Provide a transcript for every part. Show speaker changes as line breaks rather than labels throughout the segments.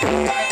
Thank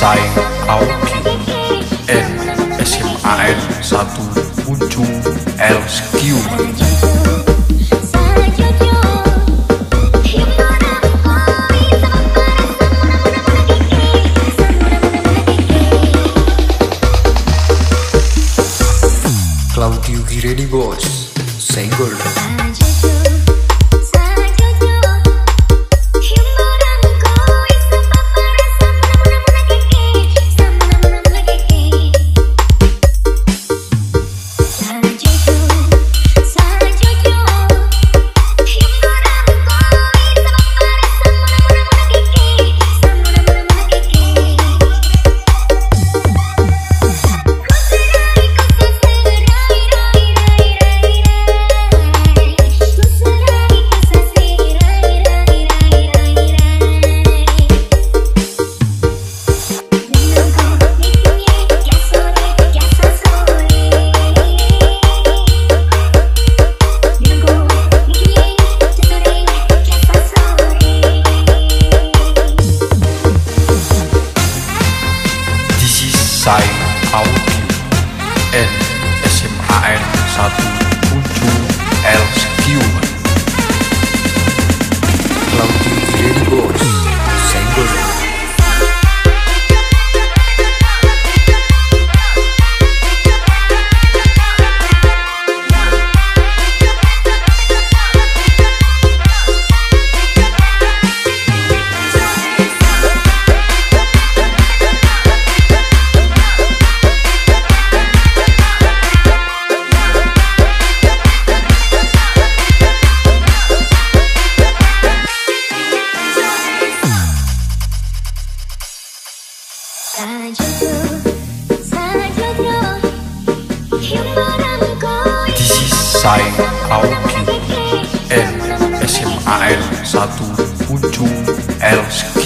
saya out N SMAN 1 ujung LQ satu ujung LQ.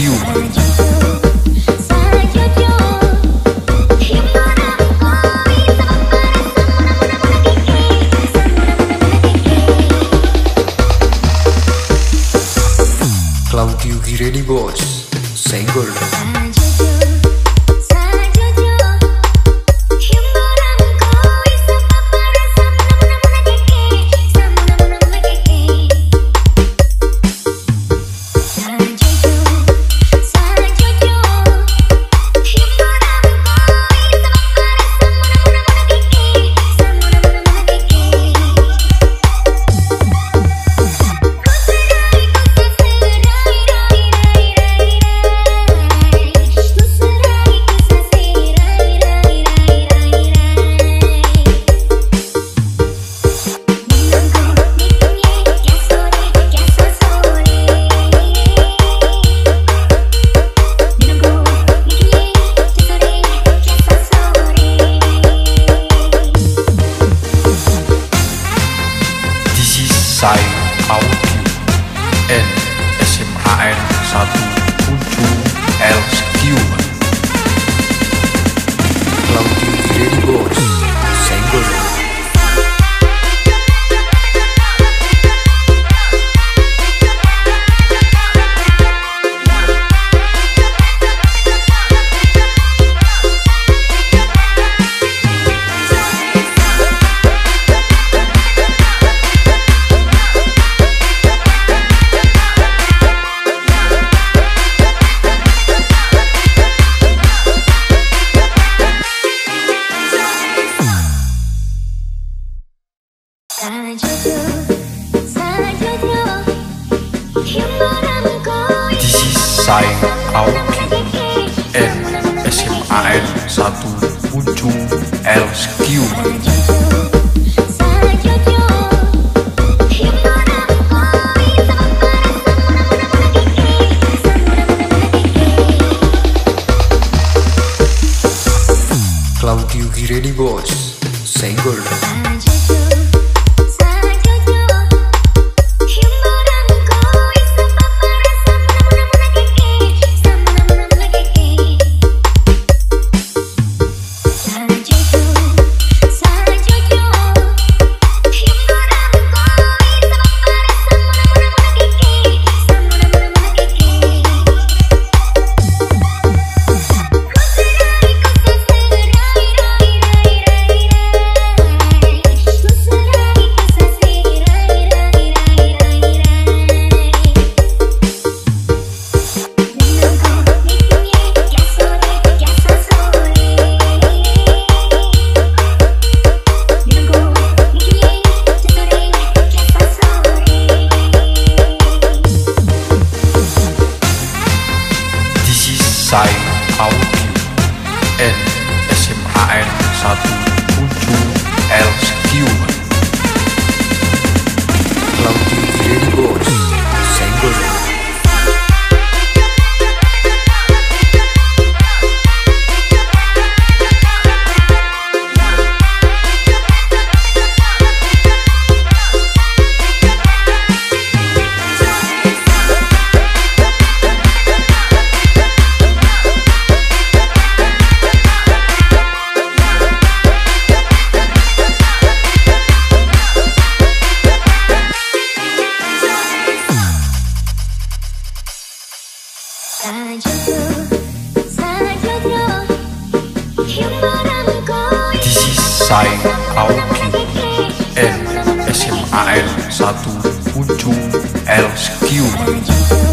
hatten. Sai Audio N SMAN 1 Ujung L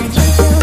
Don't you.